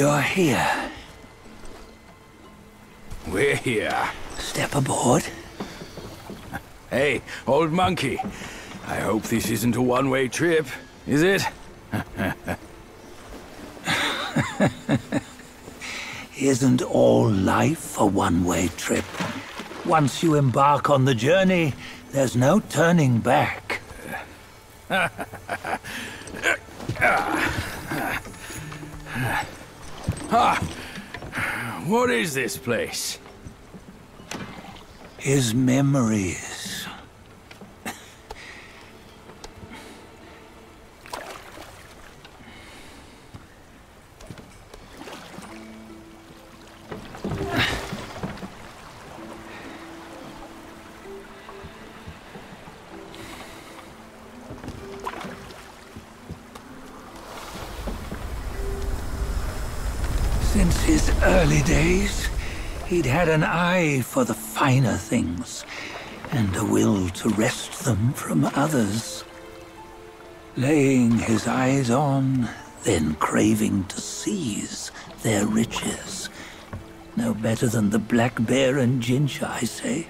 You're here. We're here. Step aboard. Hey, old monkey. I hope this isn't a one-way trip, is it? Isn't all life a one-way trip? Once you embark on the journey, there's no turning back. Ah, what is this place? His memories. His early days, he'd had an eye for the finer things and a will to wrest them from others. Laying his eyes on, then craving to seize their riches. No better than the black bear and Jinchi, I say.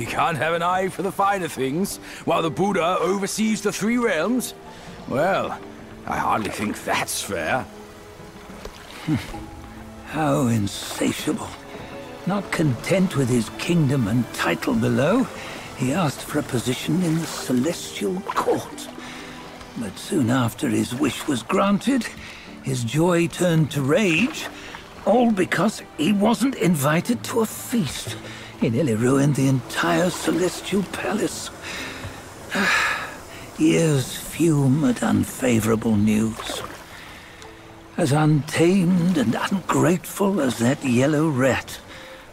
You can't have an eye for the finer things, while the Buddha oversees the three realms? Well, I hardly think that's fair. How insatiable. Not content with his kingdom and title below, he asked for a position in the Celestial Court. But soon after his wish was granted, his joy turned to rage, all because he wasn't invited to a feast. He nearly ruined the entire Celestial Palace. Ah, years fume at unfavorable news. As untamed and ungrateful as that yellow rat.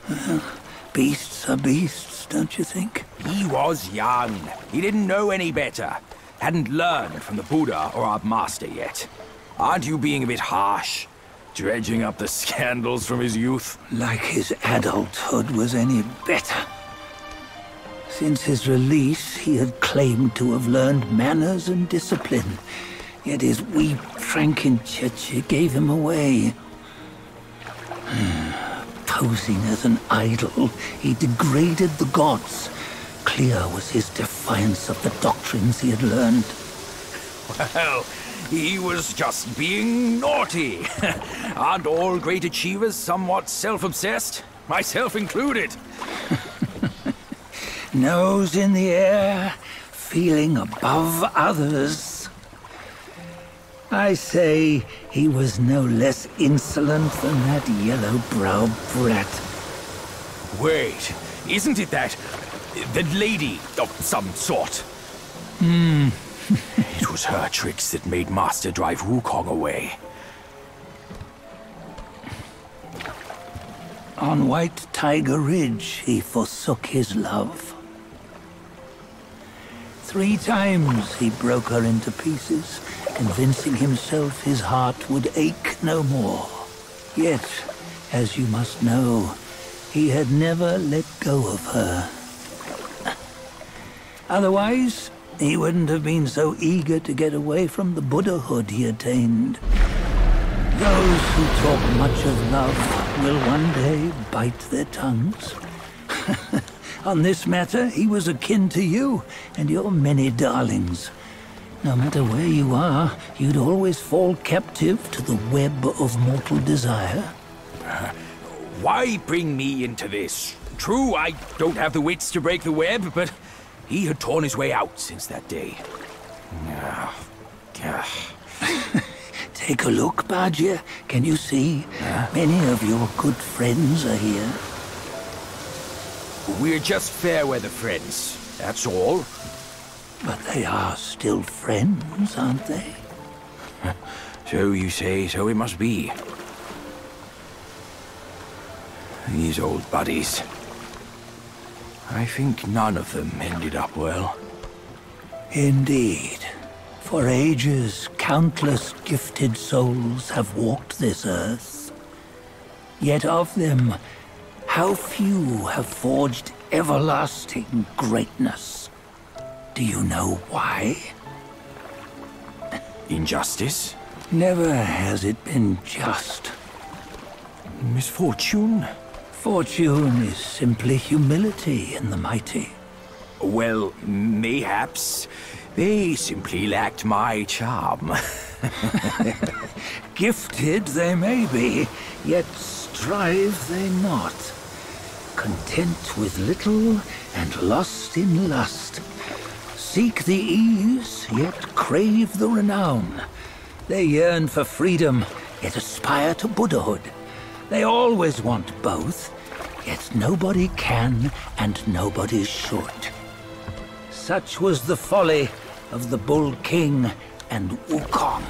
Well, beasts are beasts, don't you think? He was young. He didn't know any better. Hadn't learned from the Buddha or our master yet. Aren't you being a bit harsh? Dredging up the scandals from his youth? Like his adulthood was any better. Since his release, he had claimed to have learned manners and discipline. Yet his weak Frankenchurch gave him away. Posing as an idol, he degraded the gods. Clear was his defiance of the doctrines he had learned. Well, he was just being naughty. Aren't all great achievers somewhat self-obsessed? Myself included. Nose in the air, feeling above others. I say he was no less insolent than that yellow-browed brat. Wait, isn't it that... that lady of some sort? Hmm. it was her tricks that made Master drive Wukong away. On White Tiger Ridge, he forsook his love. Three times he broke her into pieces, convincing himself his heart would ache no more. Yet, as you must know, he had never let go of her. Otherwise, he wouldn't have been so eager to get away from the Buddhahood he attained. Those who talk much of love will one day bite their tongues. On this matter, he was akin to you and your many darlings. No matter where you are, you'd always fall captive to the web of mortal desire. Why bring me into this? True, I don't have the wits to break the web, but he had torn his way out since that day. Ah. Take a look, Bajie. Can you see? Many of your good friends are here. We're just fair weather friends, that's all. But they are still friends, aren't they? So you say, so it must be. These old buddies. I think none of them ended up well. Indeed. For ages, countless gifted souls have walked this earth. Yet of them, how few have forged everlasting greatness? Do you know why? Injustice? Never has it been just. Misfortune? Fortune is simply humility in the mighty. Well, mayhaps. They simply lacked my charm. Gifted they may be, yet strive they not. Content with little and lost in lust. Seek the ease, yet crave the renown. They yearn for freedom, yet aspire to Buddhahood. They always want both, yet nobody can and nobody should. Such was the folly of the Bull King and Wukong.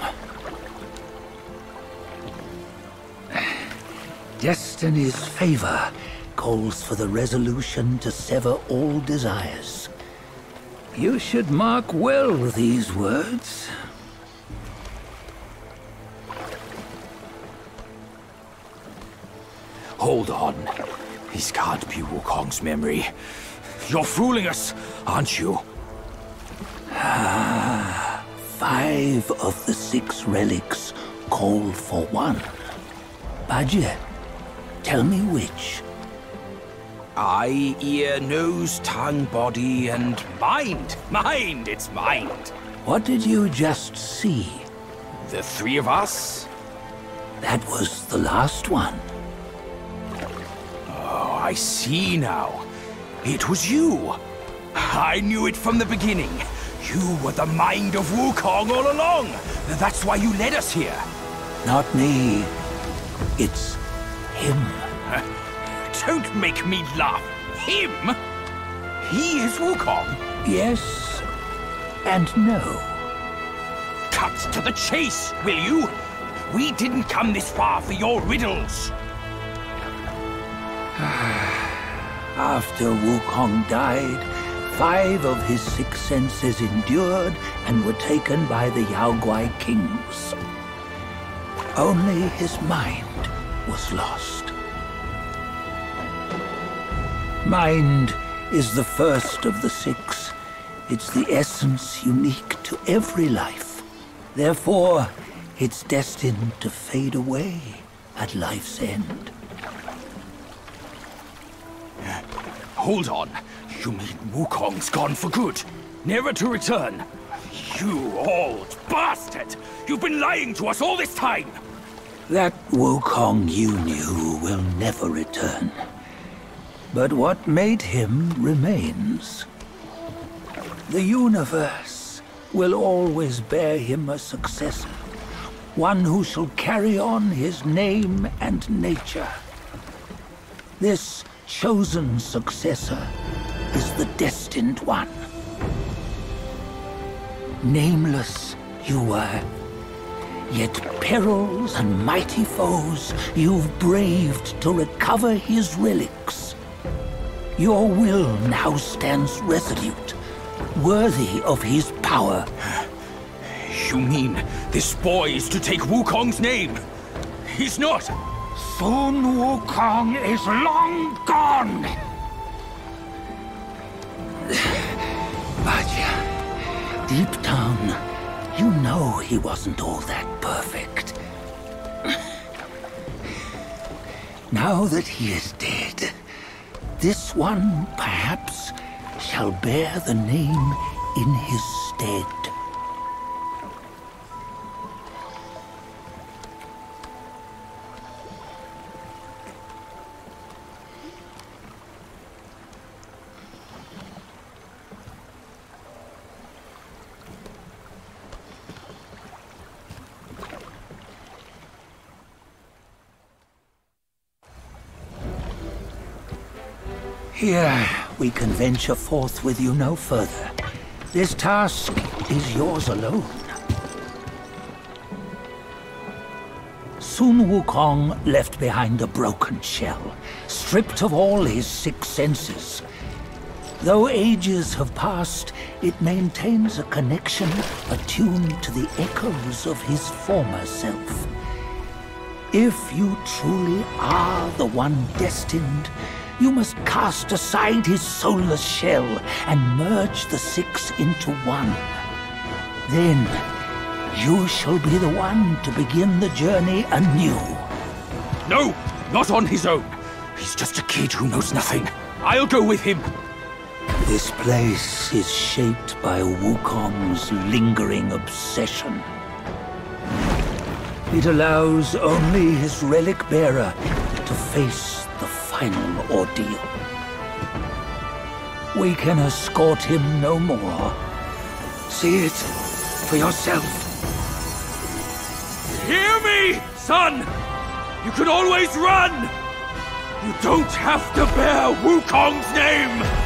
Destiny's favor calls for the resolution to sever all desires. You should mark well these words. Hold on. This can't be Wukong's memory. You're fooling us, aren't you? Ah, five of the six relics call for one. Bajie, tell me which. Eye, ear, nose, tongue, body, and mind. Mind, it's mind. What did you just see? The three of us? That was the last one. Oh, I see now. It was you. I knew it from the beginning. You were the mind of Wukong all along. That's why you led us here. Not me. It's him. Don't make me laugh. Him? He is Wukong? Yes and no. Cut to the chase, will you? We didn't come this far for your riddles. After Wukong died, five of his six senses endured and were taken by the Yaoguai kings. Only his mind was lost. Mind is the first of the six. It's the essence unique to every life. Therefore, it's destined to fade away at life's end. Hold on. You mean Wukong's gone for good? Never to return? You old bastard! You've been lying to us all this time! That Wukong you knew will never return. But what made him remains. The universe will always bear him a successor. One who shall carry on his name and nature. This chosen successor is the destined one. Nameless you were, yet perils and mighty foes you've braved to recover his relics. Your will now stands resolute, worthy of his power. You mean this boy is to take Wukong's name? He's not! Sun Wukong is long gone! Bajie, deep down, you know he wasn't all that perfect. Now that he is dead, this one, perhaps, shall bear the name in his stead. Here, we can venture forth with you no further. This task is yours alone. Sun Wukong left behind a broken shell, stripped of all his six senses. Though ages have passed, it maintains a connection attuned to the echoes of his former self. If you truly are the one destined, you must cast aside his soulless shell and merge the six into one. Then you shall be the one to begin the journey anew. No, not on his own. He's just a kid who knows nothing. I'll go with him. This place is shaped by Wukong's lingering obsession. It allows only his relic bearer to face final ordeal. We can escort him no more. See it for yourself. Hear me, son! You can always run! You don't have to bear Wukong's name!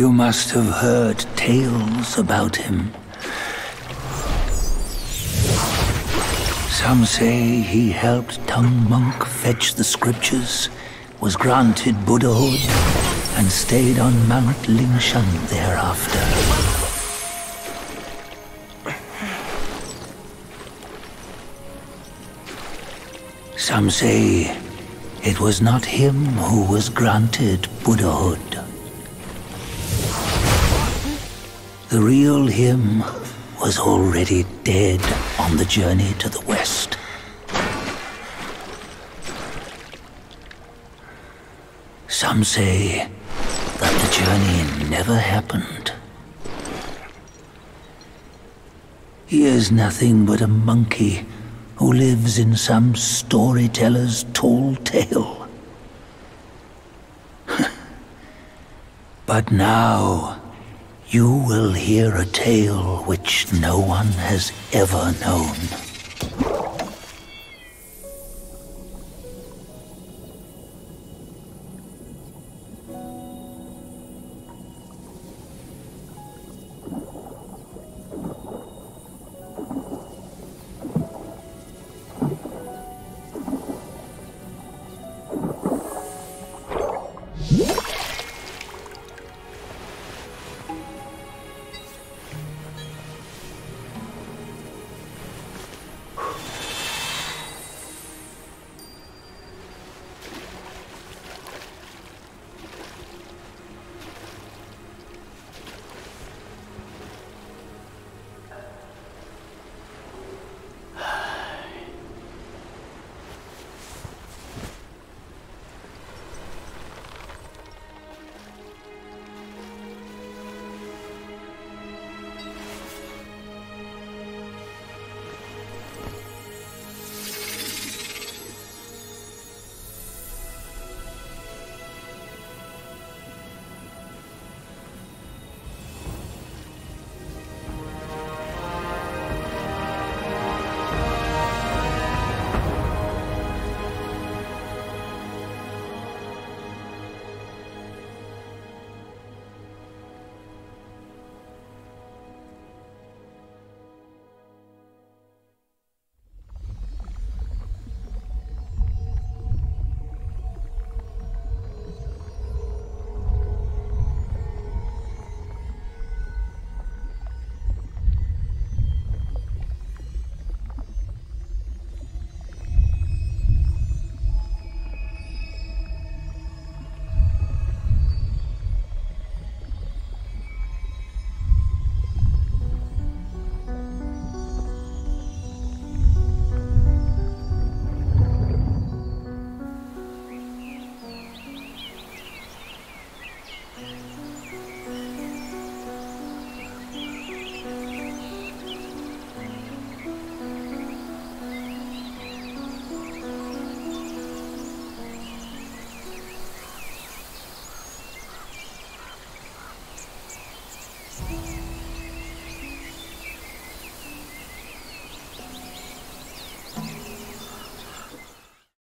You must have heard tales about him. Some say he helped Tang Monk fetch the scriptures, was granted Buddhahood, and stayed on Mount Lingshan thereafter. Some say it was not him who was granted Buddhahood. The real him was already dead on the journey to the west. Some say that the journey never happened. He is nothing but a monkey who lives in some storyteller's tall tale. but now, you will hear a tale which no one has ever known.